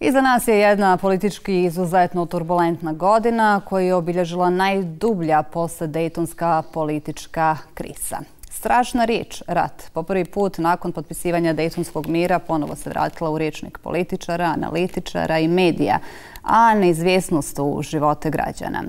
Iza nas je jedna politički izuzetno turbulentna godina koja je obilježila najdublja posle Dejtonska politička krisa. Strašna riječ, rat, po prvi put nakon potpisivanja Dejtonskog mira ponovo se vratila u riječnik političara, analitičara i medija, a neizvjesnost u živote građana.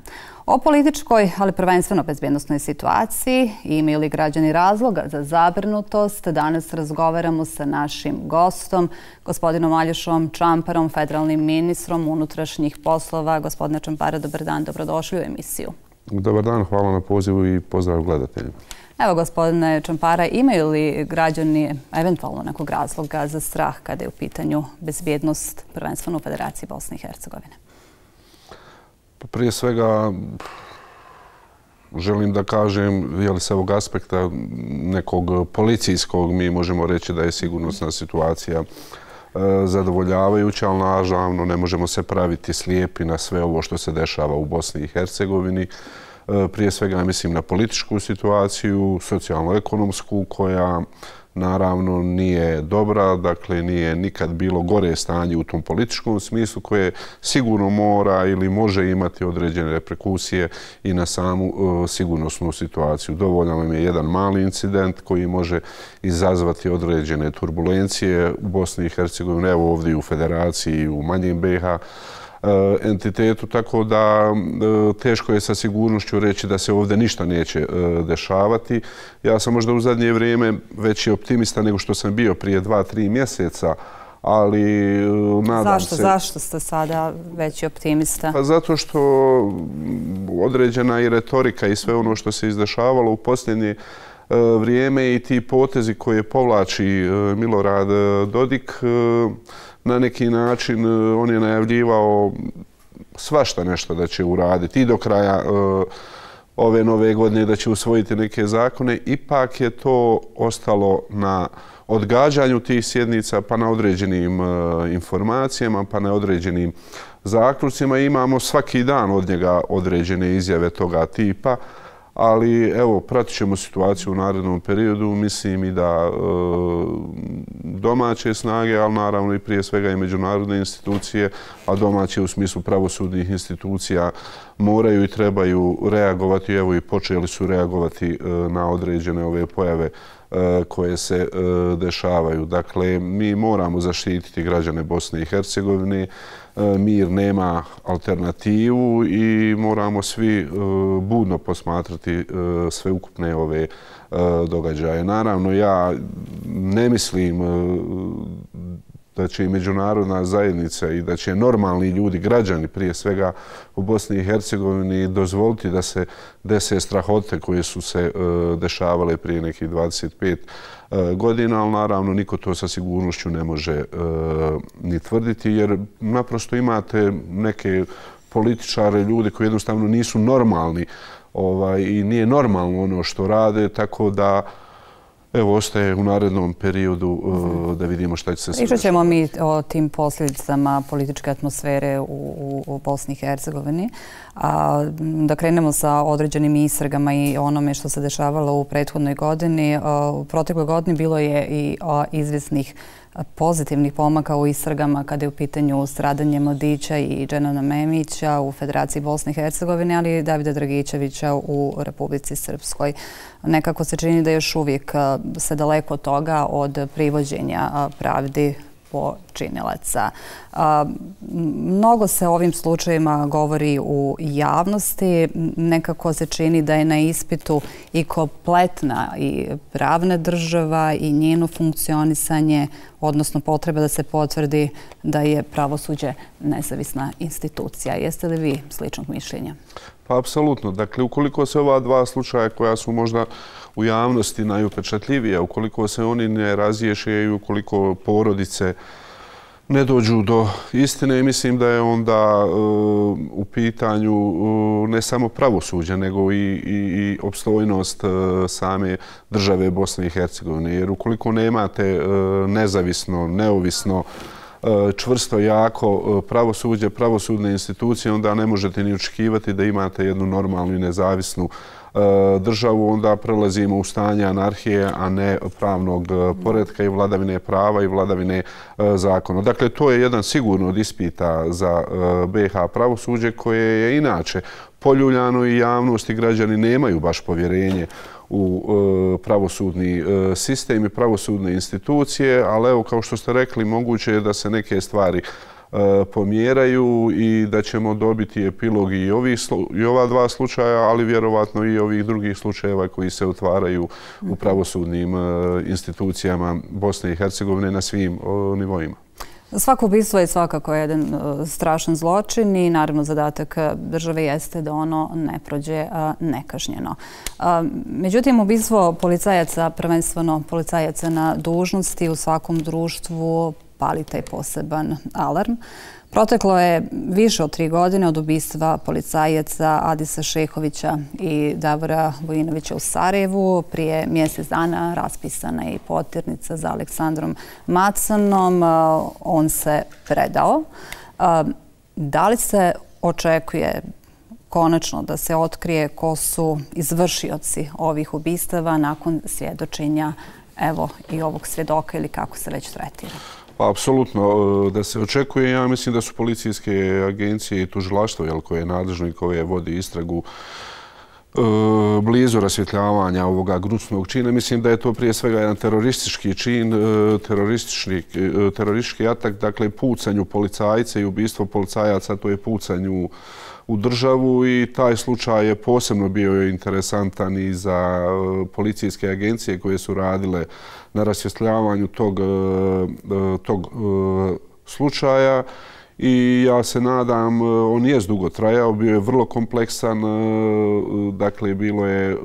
O političkoj, ali prvenstveno bezbjednostnoj situaciji imaju li građani razloga za zabrnutost, danas razgovaramo sa našim gostom, gospodinom Aljošom Čamparom, federalnim ministrom unutrašnjih poslova. Gospodine Čampara, dobar dan, dobrodošli u emisiju. Dobar dan, hvala na pozivu i pozdrav gledateljima. Evo, gospodine Čampara, imaju li građani eventualno nekog razloga za strah kada je u pitanju bezbjednost prvenstveno u Federaciji Bosne i Hercegovine? Pa prije svega želim da kažem, je li se ovog aspekta nekog policijskog, mi možemo reći da je sigurnosna situacija e, zadovoljavajuća, ali nažavno ne možemo se praviti slijepi na sve ovo što se dešava u Bosni i Hercegovini. Eh, prije svega mislim na političku situaciju, socijalno-ekonomsku koja naravno nije dobra, dakle nije nikad bilo gore stanje u tom političkom smislu koje sigurno mora ili može imati određene reperkusije i na samu e, sigurnosnu situaciju. Dovoljno vam je jedan mali incident koji može izazvati određene turbulencije u Bosni i Hercegovini, evo ovdje u Federaciji, u manjim BiH, entitetu, tako da e, teško je sa sigurnošću reći da se ovdje ništa neće e, dešavati. Ja sam možda u zadnje vrijeme veći optimista nego što sam bio prije dva, tri mjeseca, ali nadam se... Zašto ste sada veći optimista? Pa zato što određena i retorika i sve ono što se izdešavalo u posljednje vrijeme i ti potezi koje povlači Milorad Dodik, na neki način e, on je najavljivao svašta nešto da će uraditi i do kraja e, ove nove godine da će usvojiti neke zakone. Ipak je to ostalo na odgađanju tih sjednica pa na određenim e, informacijama pa na određenim zaključcima. Imamo svaki dan od njega određene izjave toga tipa ali evo, pratit ćemo situaciju u narednom periodu, mislim i da e, domaće snage, ali naravno i prije svega i međunarodne institucije, a domaće u smislu pravosudnih institucija moraju i trebaju reagovati, evo i počeli su reagovati e, na određene ove pojave E, koje se e, dešavaju. Dakle, mi moramo zaštititi građane Bosne i Hercegovine, e, mir nema alternativu i moramo svi budno posmatrati sve ukupne ove događaje. Naravno, ja ne mislim da će i međunarodna zajednica i da će normalni ljudi, građani prije svega u Bosni i Hercegovini dozvoliti da se dese strahote koje su se e, dešavale prije nekih 25 e, godina, ali naravno niko to sa sigurnošću ne može e, ni tvrditi, jer naprosto imate neke političare, ljude koji jednostavno nisu normalni ovaj, i nije normalno ono što rade, tako da Evo, ostaje u narednom periodu uh, da vidimo šta će se sve. Pričat ćemo mi o tim posljedicama političke atmosfere u Bosni i Hercegovini. Da krenemo sa određenim istragama i onome što se dešavalo u prethodnoj godini. U protekloj godini bilo je i izvisnih pozitivnih pomaka u istragama kada je u pitanju stradanje Mladića i Dženana Memića u Federaciji Bosne i Hercegovine, ali i Davida Dragićevića u Republici Srpskoj. Nekako se čini da još uvijek se daleko toga od privođenja pravdi počinilaca. Mnogo se o ovim slučajima govori u javnosti. Nekako se čini da je na ispitu i kompletna i pravna država i njeno funkcionisanje, odnosno potreba da se potvrdi da je pravosuđe nezavisna institucija. Jeste li vi sličnog mišljenja? Pa, apsolutno. Dakle, ukoliko se ova dva slučaja koja su možda u javnosti najupečatljivije, ukoliko se oni ne razješe i ukoliko porodice ne dođu do istine, mislim da je onda uh, u pitanju uh, ne samo pravosuđa, nego i, i, i opstojnost uh, same države Bosne i Hercegovine. Jer ukoliko nemate nezavisno, neovisno čvrsto, jako pravosuđe, pravosudne institucije, onda ne možete ni očekivati da imate jednu normalnu i nezavisnu E, državu, onda prelazimo u stanje anarhije, a ne pravnog e, poredka i vladavine prava i vladavine e, zakona. Dakle, to je jedan sigurno od ispita za BH pravosuđe koje je inače poljuljano i javnost i građani nemaju baš povjerenje u pravosudni sistem i pravosudne institucije, ali evo, kao što ste rekli, moguće je da se neke stvari E, pomjeraju i da ćemo dobiti epilog i, ovih, i ova dva slučaja, ali vjerovatno i ovih drugih slučajeva koji se otvaraju u pravosudnim e, institucijama Bosne i Hercegovine na svim nivoima. Svako ubistvo je svakako jedan e, strašan zločin i naravno zadatak države jeste da ono ne prođe nekažnjeno. Međutim, ubistvo policajaca, prvenstveno policajaca na dužnosti u svakom društvu pali taj poseban alarm. Proteklo je više od tri godine od ubistva policajaca Adisa Šehovića i Davora Vojinovića u Sarajevu. Prije mjesec dana raspisana je i potirnica za Aleksandrom Macanom. On se predao. Da li se očekuje konačno da se otkrije ko su izvršioci ovih ubistava nakon svjedočenja evo i ovog svjedoka ili kako se već tretira? Pa, apsolutno, e, da se očekuje, ja mislim da su policijske agencije i tužilaštvo koje je nadležno i koje vodi istragu e, blizu rasvjetljavanja ovoga grucnog čina. Mislim da je to prije svega jedan teroristički čin, e, e teroristički atak, dakle pucanju policajce i ubistvo policajaca, to je pucanju u državu i taj slučaj je posebno bio interesantan i za e, policijske agencije koje su radile na rasvjetljavanju tog, e, e, tog slučaja. I ja se nadam, on je dugo trajao, bio je vrlo kompleksan, dakle bilo je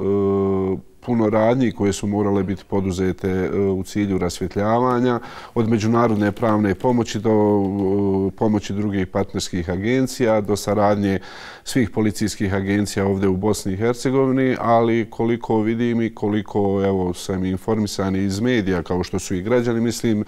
puno radnji koje su morale biti poduzete e, u cilju rasvjetljavanja, od međunarodne pravne pomoći do e, pomoći drugih partnerskih agencija, do saradnje svih policijskih agencija ovdje u Bosni i Hercegovini, ali koliko vidim i koliko evo, sam informisan iz medija, kao što su i građani, mislim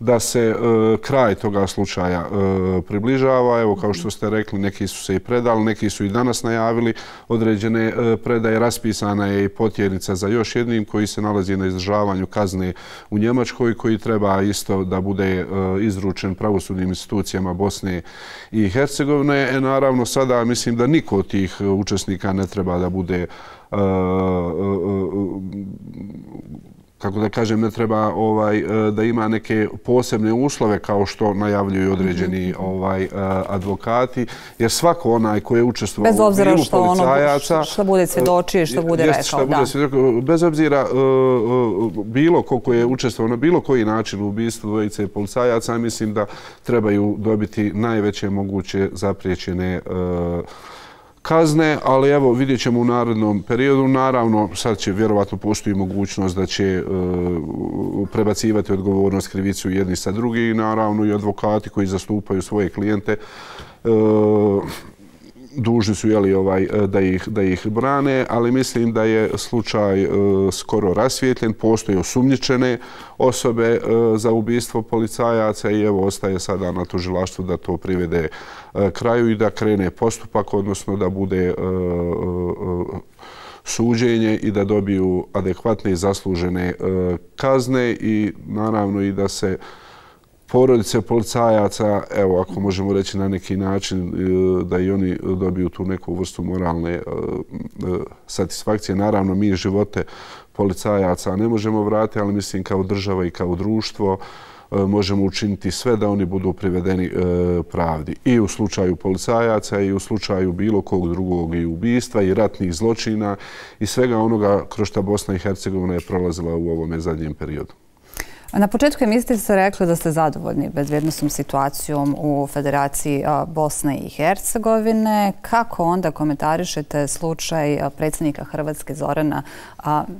da se e, kraj toga slučaja e, približava. Evo, kao što ste rekli, neki su se i predali, neki su i danas najavili određene e, predaje. Raspisana je i potjernica za još jednim koji se nalazi na izdržavanju kazne u Njemačkoj, koji treba isto da bude e, izručen pravosudnim institucijama Bosne i Hercegovine. E, naravno, sada mislim da niko od tih učesnika ne treba da bude e, e, e kako da kažem, ne treba ovaj e, da ima neke posebne uslove kao što najavljuju određeni mhm. ovaj e, advokati, jer svako onaj koji je učestvovao bez obzira što ono što bude svjedočio i što bude rekao, da. Bez obzira e, bilo koliko je učestvovao na bilo koji način u ubistvu dvojice policajaca, mislim da trebaju dobiti najveće moguće zapriječene kazne, ali evo vidjet ćemo u narodnom periodu. Naravno, sad će vjerovatno postoji mogućnost da će e, prebacivati odgovornost krivicu jedni sa drugi i naravno i advokati koji zastupaju svoje klijente e, dužni su jeli, ovaj, eh, da, ih, da ih brane, ali mislim da je slučaj e, skoro rasvjetljen, postoje osumnjičene osobe e, za ubistvo policajaca i evo ostaje sada na tužilaštvu da to privede e, kraju i da krene postupak, odnosno da bude suđenje i da dobiju adekvatne i zaslužene kazne i naravno i da se porodice policajaca, evo, ako možemo reći na neki način, e, da i oni dobiju tu neku vrstu moralne e, e, satisfakcije. Naravno, mi živote policajaca ne možemo vratiti, ali mislim kao država i kao društvo možemo učiniti sve da oni budu privedeni pravdi. I u slučaju policajaca i u slučaju bilo kog drugog i ubistva i ratnih zločina i svega onoga kroz što Bosna i Hercegovina je prolazila u ovome zadnjem periodu. Na početku emisije ste rekli da ste zadovoljni bezvjednostnom situacijom u Federaciji Bosne i Hercegovine. Kako onda komentarišete slučaj predsjednika Hrvatske Zorana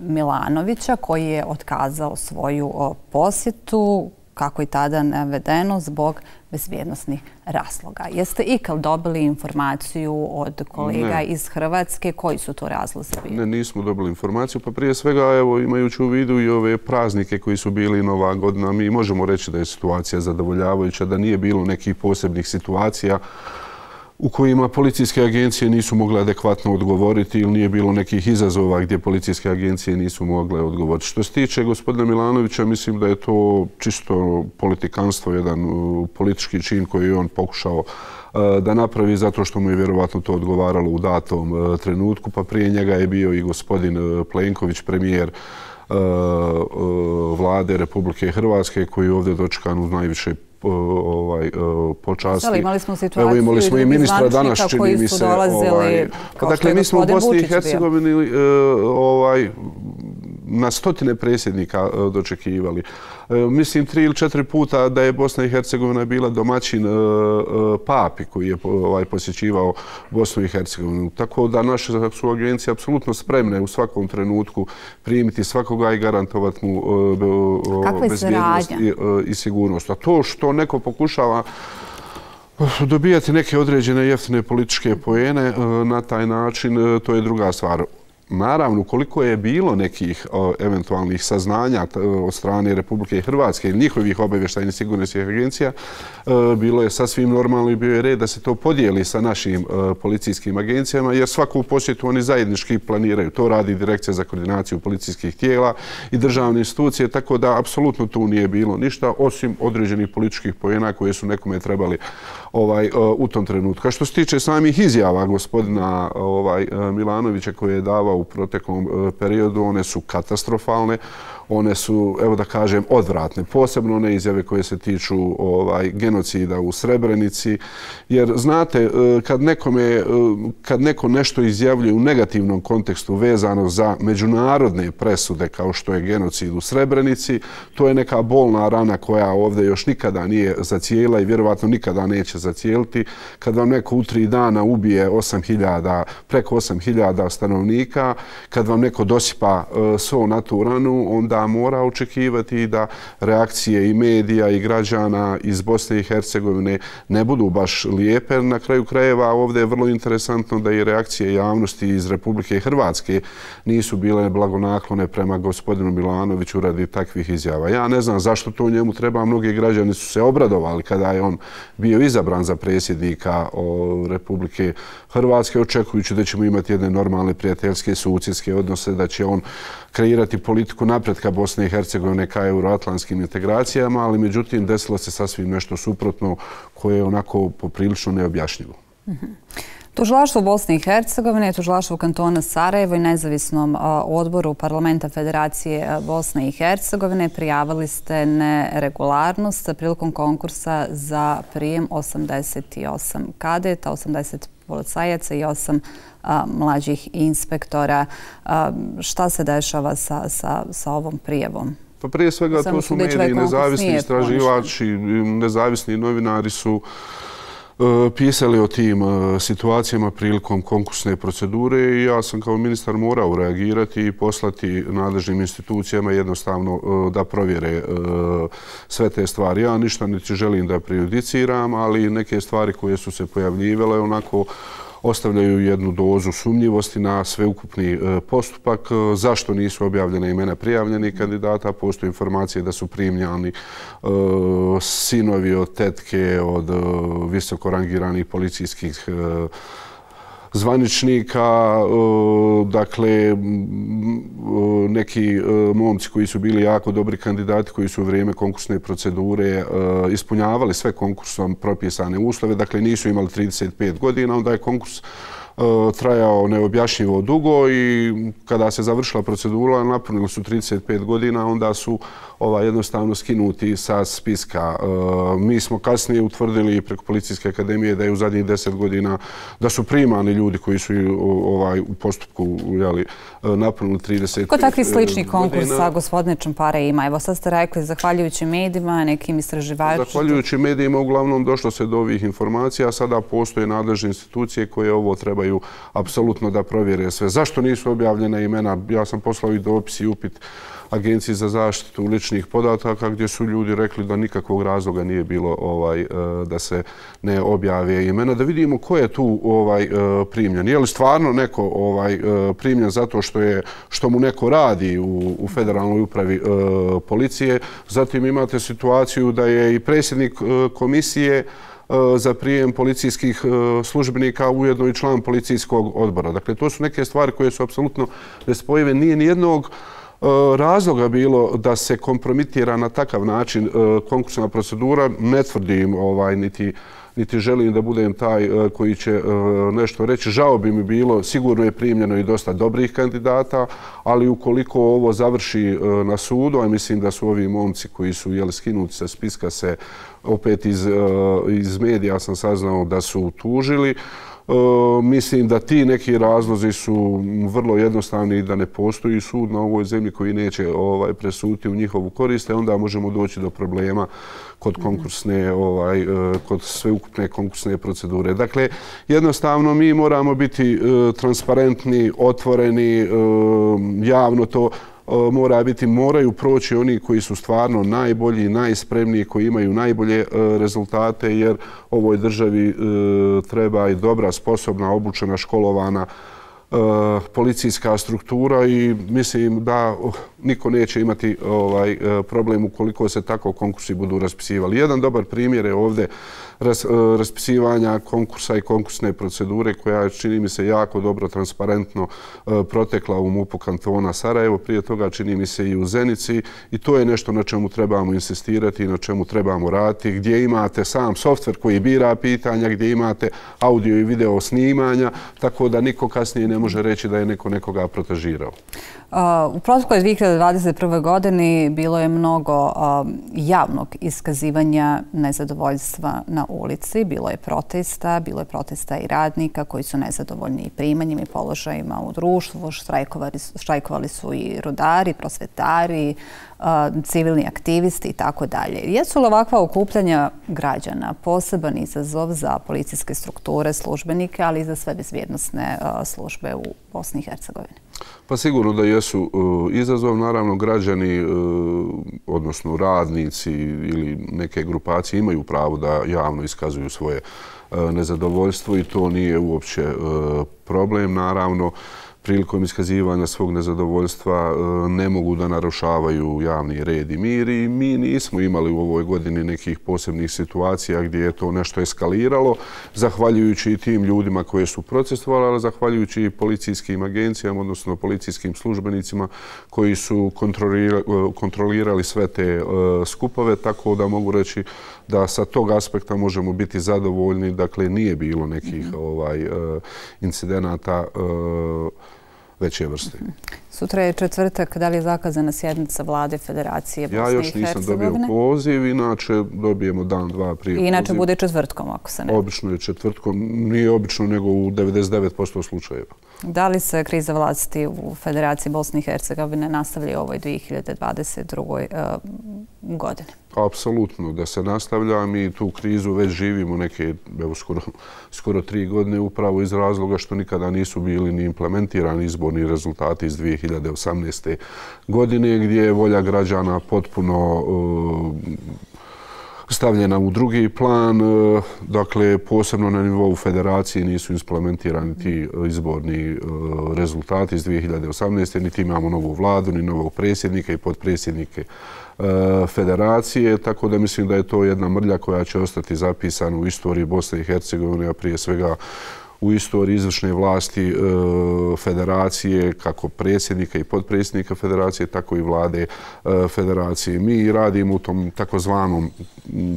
Milanovića koji je otkazao svoju posjetu? Kako je tada navedeno, zbog bezbjednostnih razloga. Jeste ikad dobili informaciju od kolega iz Hrvatske? Koji su to razlozi bili? Ne, nismo dobili informaciju. Pa prije svega, evo, imajući u vidu i ove praznike koji su bili nova godina, mi možemo reći da je situacija zadovoljavajuća, da nije bilo nekih posebnih situacija u kojima policijske agencije nisu mogle adekvatno odgovoriti ili nije bilo nekih izazova gdje policijske agencije nisu mogle odgovoriti. Što se tiče gospodina Milanovića, mislim da je to čisto politikanstvo, jedan politički čin koji je on pokušao e, da napravi zato što mu je vjerovatno to odgovaralo u datom e, trenutku, pa prije njega je bio i gospodin e, Plenković, premijer vlade Republike Hrvatske, koji je ovdje dočekan uz najviše ovaj, počasti. Sada imali smo situaciju Evo, imali smo i ministra danas, čini mi se. Ovaj, pa, dakle, mi smo u Bosni i Hercegovini e, ovaj, na stotine predsjednika e, dočekivali. E, mislim, tri ili četiri puta da je Bosna i Hercegovina bila domaćin papi koji je ovaj, posjećivao Bosnu i Hercegovinu. Tako da naše su agencije apsolutno spremne u svakom trenutku primiti svakoga i garantovati mu bezbjednost i, i sigurnost. A to što neko pokušava dobijati neke određene jeftine političke pojene na taj način, to je druga stvar. Naravno, koliko je bilo nekih eventualnih saznanja od strane Republike Hrvatske ili njihovih obavještajnih sigurnosnih agencija, e, bilo je sasvim normalno i bio je red da se to podijeli sa našim e, policijskim agencijama, jer svaku posjetu oni zajednički planiraju. To radi Direkcija za koordinaciju policijskih tijela i državne institucije, tako da apsolutno tu nije bilo ništa, osim određenih političkih pojena koje su nekome trebali ovaj, e, u tom trenutku. Što se tiče samih izjava gospodina e, ovaj, e, Milanovića koje je davao u proteklom periodu, one su katastrofalne one su, evo da kažem, odvratne. Posebno one izjave koje se tiču ovaj, genocida u Srebrenici. Jer, znate, e, kad, nekome, e, kad neko nešto izjavljuje u negativnom kontekstu vezano za međunarodne presude kao što je genocid u Srebrenici, to je neka bolna rana koja ovdje još nikada nije zacijela i vjerovatno nikada neće zacijeliti. Kad vam neko u tri dana ubije 8000, preko 8000 stanovnika, kad vam neko dosipa e, so na tu ranu, onda mora očekivati da reakcije i medija i građana iz Bosne i Hercegovine ne budu baš lijepe. Na kraju krajeva ovdje je vrlo interesantno da i reakcije javnosti iz Republike Hrvatske nisu bile blagonaklone prema gospodinu Milanoviću radi takvih izjava. Ja ne znam zašto to njemu treba. Mnogi građani su se obradovali kada je on bio izabran za predsjednika Republike Hrvatske, očekujući da ćemo imati jedne normalne prijateljske sucijske odnose, da će on kreirati politiku napretka Bosne i Hercegovine ka euroatlantskim integracijama, ali međutim desilo se sasvim nešto suprotno koje je onako poprilično neobjašnjivo. Mhm. Tužilaštvo Bosne i Hercegovine, tužilaštvo kantona Sarajevo i nezavisnom odboru Parlamenta Federacije Bosne i Hercegovine prijavili ste neregularnost prilikom konkursa za prijem 88 kadeta, 80 policajaca i 8 mlađih inspektora. Šta se dešava sa, sa, sa ovom prijevom? Pa prije svega to su mediji, nezavisni istraživači, nezavisni novinari su E, pisali o tim e, situacijama prilikom konkursne procedure i ja sam kao ministar morao reagirati i poslati nadležnim institucijama jednostavno e, da provjere sve te stvari. Ja ništa niti želim da prejudiciram, ali neke stvari koje su se pojavljivale onako ostavljaju jednu dozu sumnjivosti na sveukupni e, postupak. E, zašto nisu objavljene imena prijavljenih kandidata? Postoje informacije da su primljani e, sinovi od tetke, od visoko rangiranih policijskih zvaničnika, e, dakle e, neki e, momci koji su bili jako dobri kandidati koji su u vrijeme konkursne procedure ispunjavali sve konkursom propisane uslove, dakle nisu imali 35 godina, onda je konkurs trajao neobjašnjivo dugo i kada se završila procedura, napunili su 35 godina, onda su ova, jednostavno skinuti sa spiska. E, mi smo kasnije utvrdili preko Policijske akademije da je u zadnjih 10 godina da su primani ljudi koji su ovaj, u postupku jeli, e, napunili 30 Ko takvi slični konkursa gospodine Čampare ima? Evo sad ste rekli, zahvaljujući medijima, nekim istraživačima. Zahvaljujući medijima, uglavnom došlo se do ovih informacija. Sada postoje nadležne institucije koje ovo treba trebaju apsolutno da provjere sve. Zašto nisu objavljene imena? Ja sam poslao i dopis i upit Agenciji za zaštitu ličnih ličnih podataka gdje su ljudi rekli da nikakvog razloga nije bilo ovaj, e, da se ne objave imena. Da vidimo ko je tu ovaj, e, primljen. Je li stvarno neko ovaj, e, primljen zato što, je, što mu neko radi u, u federalnoj upravi policije? Zatim imate situaciju da je i predsjednik komisije za prijem policijskih službenika, ujedno i član policijskog odbora. Dakle, to su neke stvari koje su apsolutno nespojive. Nije ni jednog E, razloga bilo da se kompromitira na takav način e, konkursna procedura. Ne tvrdim ovaj, niti niti želim da budem taj e, koji će nešto reći. Žao bi mi bilo, sigurno je primljeno i dosta dobrih kandidata, ali ukoliko ovo završi na sudu, a mislim da su ovi momci koji su jeli, skinuti sa spiska se opet iz, iz medija sam saznao da su tužili. E, mislim da ti neki razlozi su vrlo jednostavni i da ne postoji sud na ovoj zemlji koji neće ovaj, presuti u njihovu korist, onda možemo doći do problema kod konkursne, ovaj, e, kod sveukupne konkursne procedure. Dakle, jednostavno mi moramo biti e, transparentni, otvoreni, e, javno to mora biti, moraju proći oni koji su stvarno najbolji, najspremniji, koji imaju najbolje e, rezultate, jer ovoj državi e, treba i dobra, sposobna, obučena, školovana e, policijska struktura i mislim da oh, niko neće imati ovaj e, problem ukoliko se tako konkursi budu raspisivali. Jedan dobar primjer je ovdje e, raspisivanja konkursa i konkursne procedure koja je, čini mi se, jako dobro, transparentno e, protekla u MUP-u kantona Sarajevo. Prije toga čini mi se i u Zenici i to je nešto na čemu trebamo insistirati i na čemu trebamo raditi, gdje imate sam softver koji bira pitanja, gdje imate audio i video snimanja, tako da niko kasnije ne može reći da je neko nekoga protežirao. U protokolju 2021. godini bilo je mnogo javnog iskazivanja nezadovoljstva na ulici. Bilo je protesta, bilo je protesta i radnika koji su nezadovoljni i primanjem i položajima u društvu. Štrajkovali su i rudari, prosvetari, civilni aktivisti i tako dalje. Jesu li ovakva okupljanja građana poseban izazov za policijske strukture, službenike, ali i za sve bezvjednostne službe u Bosni i Hercegovini? Pa sigurno da jesu e, izazov. Naravno, građani, e, odnosno radnici ili neke grupacije imaju pravo da javno iskazuju svoje e, nezadovoljstvo i to nije uopće e, problem. Naravno, prilikom iskazivanja svog nezadovoljstva e, ne mogu da narušavaju javni red i mir i mi nismo imali u ovoj godini nekih posebnih situacija gdje je to nešto eskaliralo, zahvaljujući i tim ljudima koje su procestovali, ali zahvaljujući i policijskim agencijama, odnosno policijskim službenicima koji su kontrolirali sve te e, skupove, tako da mogu reći da sa tog aspekta možemo biti zadovoljni. Dakle, nije bilo nekih mhm. ovaj, e, incidenata veće vrste. Sutra je četvrtak. Da li je zakazana sjednica vlade Federacije Bosne i Hercegovine? Ja još nisam dobio poziv, inače dobijemo dan, dva prije poziv. Inače bude četvrtkom, ako se ne... Obično je četvrtkom. Nije obično, nego u 99% slučajeva. Da li se kriza vlasti u Federaciji Bosne i Hercegovine nastavlja u ovoj 2022. E, godine? Pa apsolutno da se nastavlja. Mi tu krizu već živimo neke, evo, skoro, skoro tri godine upravo iz razloga što nikada nisu bili ni implementirani izborni rezultati iz 2018. godine gdje je volja građana potpuno uh, stavljena u drugi plan. E, dakle, posebno na nivou federacije nisu implementirani ti e, izborni e, rezultati iz 2018. Niti imamo novu vladu, ni novog predsjednika i podpredsjednike federacije. Tako da mislim da je to jedna mrlja koja će ostati zapisana u istoriji Bosne i Hercegovine, a prije svega u istoriji izvršne vlasti e, federacije, kako predsjednika i podpredsjednika federacije, tako i vlade e, federacije. Mi radimo u tom takozvanom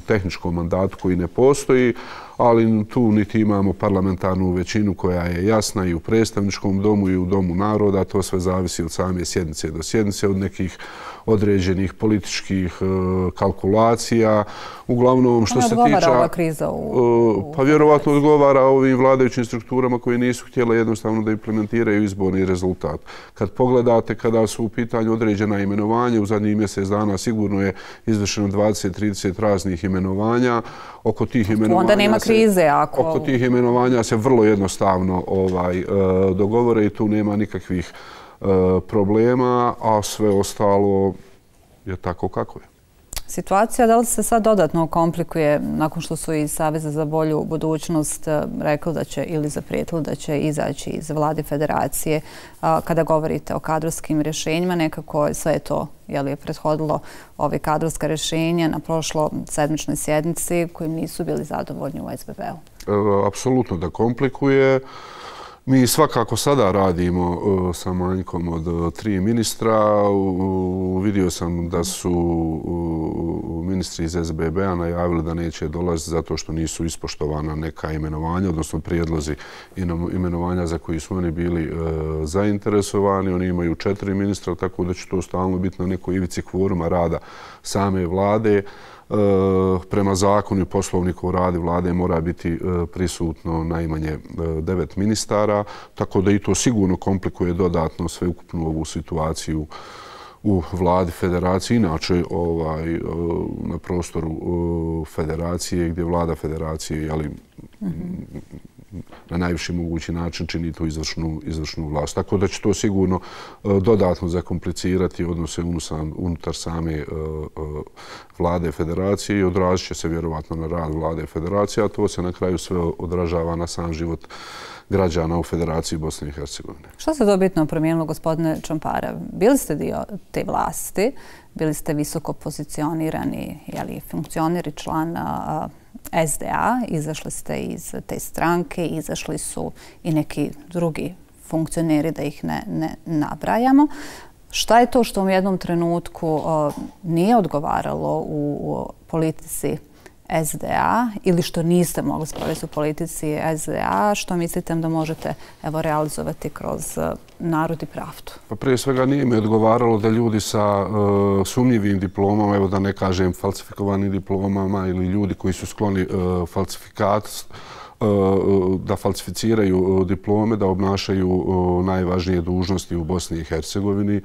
tehničkom mandatu koji ne postoji, ali tu niti imamo parlamentarnu većinu koja je jasna i u predstavničkom domu i u domu naroda. To sve zavisi od same sjednice do sjednice, od nekih određenih političkih e, kalkulacija. Uglavnom, što se tiče... Odgovara ova kriza u... E, pa vjerovatno odgovara ovim vladajućim strukturama koje nisu htjele jednostavno da implementiraju izborni rezultat. Kad pogledate kada su u pitanju određena imenovanja, u zadnjih mjesec dana sigurno je izvršeno 20-30 raznih imenovanja. Oko tih imenovanja... Onda nema krize ako... Oko tih imenovanja se vrlo jednostavno ovaj, e, dogovore i tu nema nikakvih problema, a sve ostalo je tako kako je. Situacija da li se sad dodatno komplikuje nakon što su i Saveza za bolju budućnost eh, rekli da će ili zaprijetili da će izaći iz vlade federacije kada govorite o kadrovskim rješenjima, nekako sve je to je li je prethodilo ove kadrovska rješenja na prošlo sedmičnoj sjednici kojim nisu bili zadovoljni u SBB-u? E, apsolutno da komplikuje. Mi svakako sada radimo e, sa manjkom od e, tri ministra. Vidio sam da su ministri iz SBB-a najavili da neće dolaziti zato što nisu ispoštovana neka imenovanja, odnosno prijedlozi imenovanja za koji su oni bili e, zainteresovani. Oni imaju četiri ministra, tako da će to stalno biti na nekoj ivici kvoruma rada same vlade. E, prema zakonu i poslovniku radi vlade mora biti e, prisutno najmanje e, devet ministara, tako da i to sigurno komplikuje dodatno sveukupnu ovu situaciju u vladi federacije. Inače, ovaj, e, na prostoru e, federacije, gdje vlada federacije, ali na najviši mogući način čini tu izvršnu, izvršnu vlast. Tako da će to sigurno e, dodatno zakomplicirati odnose unutar same e, e, vlade federacije i odrazit će se vjerovatno na rad vlade federacije, a to se na kraju sve odražava na sam život građana u Federaciji Bosne i Hercegovine. Što se to bitno promijenilo, gospodine Čampara? Bili ste dio te vlasti, bili ste visoko pozicionirani, jeli, funkcioniri člana SDA, izašli ste iz te stranke, izašli su i neki drugi funkcioneri da ih ne, ne nabrajamo. Šta je to što u jednom trenutku nije odgovaralo u politici SDA ili što niste mogli sprovesti u politici SDA, što mislite da možete evo, realizovati kroz narodi narod i pravdu? Pa prije svega nije mi odgovaralo da ljudi sa uh, sumnjivim diplomama, evo da ne kažem falsifikovanim diplomama ili ljudi koji su skloni uh, falsifikat, e, da falsificiraju diplome, da obnašaju najvažnije dužnosti u Bosni i Hercegovini.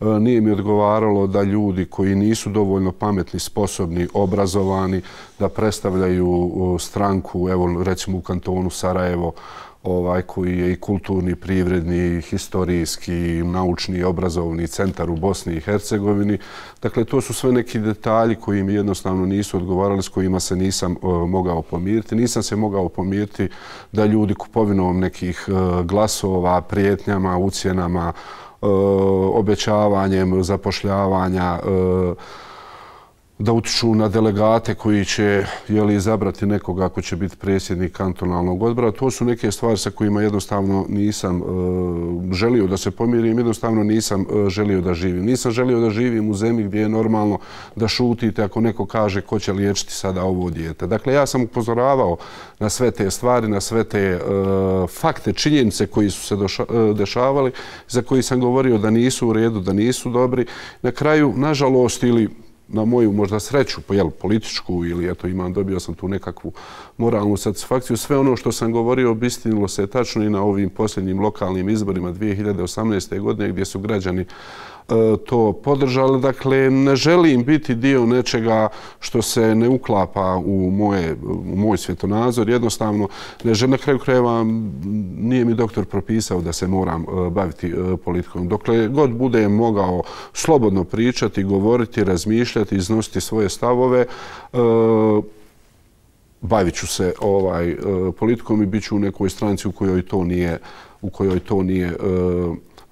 Nije mi odgovaralo da ljudi koji nisu dovoljno pametni, sposobni, obrazovani, da predstavljaju stranku, evo recimo u kantonu Sarajevo, ovaj koji je i kulturni, privredni, historijski, naučni i obrazovni centar u Bosni i Hercegovini. Dakle, to su sve neki detalji koji mi jednostavno nisu odgovarali, s kojima se nisam e, mogao pomiriti. Nisam se mogao pomiriti da ljudi kupovinom nekih uh, glasova, prijetnjama, ucjenama, uh, obećavanjem zapošljavanja, da utiču na delegate koji će jeli, izabrati nekoga ako će biti predsjednik kantonalnog odbora. To su neke stvari sa kojima jednostavno nisam uh, želio da se pomirim, jednostavno nisam uh, želio da živim. Nisam želio da živim u zemlji gdje je normalno da šutite ako neko kaže ko će liječiti sada ovo dijete. Dakle, ja sam upozoravao na sve te stvari, na sve te uh, fakte, činjenice koji su se doša, uh, dešavali, za koji sam govorio da nisu u redu, da nisu dobri. Na kraju, nažalost, ili na moju možda sreću, jel, političku ili eto imam, dobio sam tu nekakvu moralnu satisfakciju. Sve ono što sam govorio obistinilo se tačno i na ovim posljednjim lokalnim izborima 2018. godine gdje su građani E, to podržali. Dakle, ne želim biti dio nečega što se ne uklapa u, moje, u moj svjetonazor. Jednostavno, ne želim na kraju krajeva, nije mi doktor propisao da se moram e, baviti e, politikom. Dokle god bude mogao slobodno pričati, govoriti, razmišljati, iznositi svoje stavove, bavit ću se ovaj, politikom i bit ću u nekoj stranci u kojoj to nije u kojoj to nije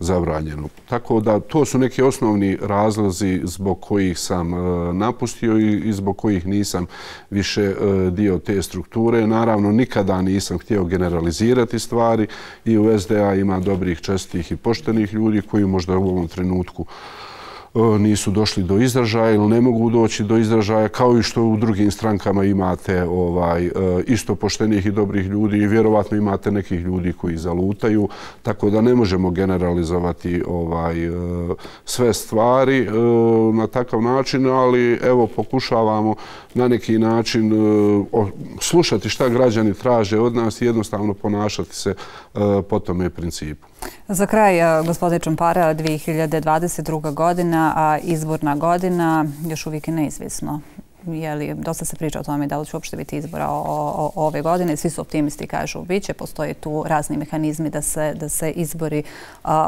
zabranjeno. Tako da to su neki osnovni razlozi zbog kojih sam e, napustio i zbog kojih nisam više e, dio te strukture. Naravno, nikada nisam htio generalizirati stvari i u SDA ima dobrih, čestih i poštenih ljudi koji možda u ovom trenutku E, nisu došli do izražaja ili ne mogu doći do izražaja, kao i što u drugim strankama imate ovaj, e, isto poštenih i dobrih ljudi i vjerovatno imate nekih ljudi koji zalutaju, tako da ne možemo generalizovati ovaj, e, sve stvari na takav način, ali evo pokušavamo na neki način slušati šta građani traže od nas i jednostavno ponašati se po tome principu. Za kraj, eh, gospodine 2022. godina, a izborna godina još uvijek je neizvisno jeli, dosta se priča o tome da li će uopšte biti izbora ove godine. Svi su optimisti, kažu, bit će, postoje tu razni mehanizmi da se, da se izbori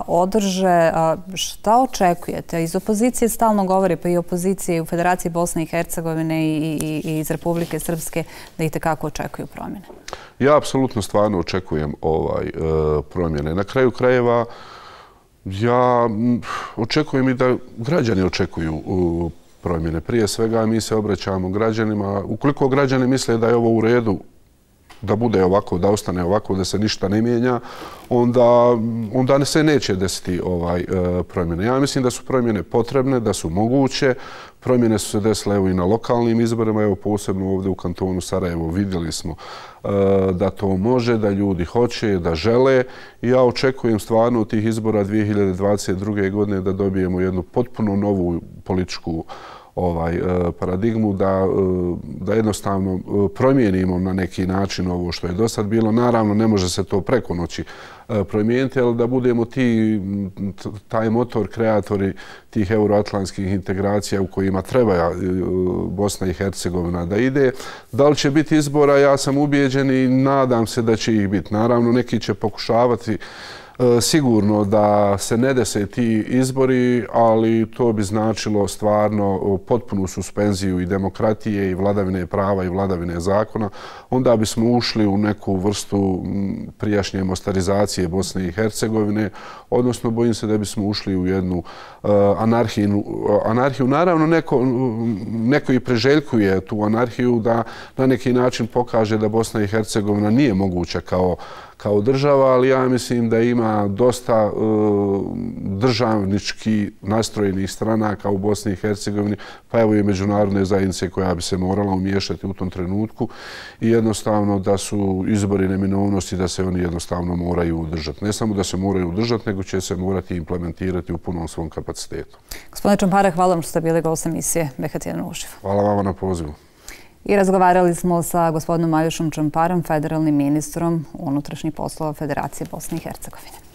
održe. šta očekujete? Iz opozicije stalno govori, pa i opozicije u Federaciji Bosne i Hercegovine i, i, iz Republike Srpske, da i tekako očekuju promjene. Ja apsolutno stvarno očekujem ovaj e, promjene. Na kraju krajeva, ja očekujem i da građani očekuju promjene promjene. Prije svega mi se obraćamo građanima. Ukoliko građani misle da je ovo u redu, da bude ovako, da ostane ovako, da se ništa ne mijenja, onda, onda se neće desiti ovaj e, promjene. Ja mislim da su promjene potrebne, da su moguće. Promjene su se desile evo i na lokalnim izborima, evo posebno ovdje u kantonu Sarajevo vidjeli smo e, da to može, da ljudi hoće, da žele. I ja očekujem stvarno od tih izbora 2022. godine da dobijemo jednu potpuno novu političku ovaj e, paradigmu da e, da jednostavno e, promijenimo na neki način ovo što je do sad bilo. Naravno, ne može se to preko noći promijeniti, ali da budemo ti, taj motor, kreatori tih euroatlantskih integracija u kojima treba Bosna i Hercegovina da ide. Da li će biti izbora, ja sam ubijeđen i nadam se da će ih biti. Naravno, neki će pokušavati E, sigurno da se ne dese ti izbori, ali to bi značilo stvarno e, potpunu suspenziju i demokratije i vladavine prava i vladavine zakona. Onda bismo ušli u neku vrstu prijašnje mostarizacije Bosne i Hercegovine, odnosno bojim se da bismo ušli u jednu e, anarhiju. anarhiju. Naravno, neko, neko i preželjkuje tu anarhiju da na neki način pokaže da Bosna i Hercegovina nije moguća kao kao država, ali ja mislim da ima dosta e, državnički nastrojenih stranaka u Bosni i Hercegovini, pa evo i međunarodne zajednice koja bi se morala umiješati u tom trenutku i jednostavno da su izbori neminovnosti da se oni jednostavno moraju udržati. Ne samo da se moraju udržati, nego će se morati implementirati u punom svom kapacitetu. Gospodine Čampara, hvala vam što ste bili gost emisije Behatijena Uživ. Hvala vama na pozivu. I razgovarali smo sa gospodinom Aljošom Čamparom, federalnim ministrom unutrašnjih poslova Federacije Bosne i Hercegovine.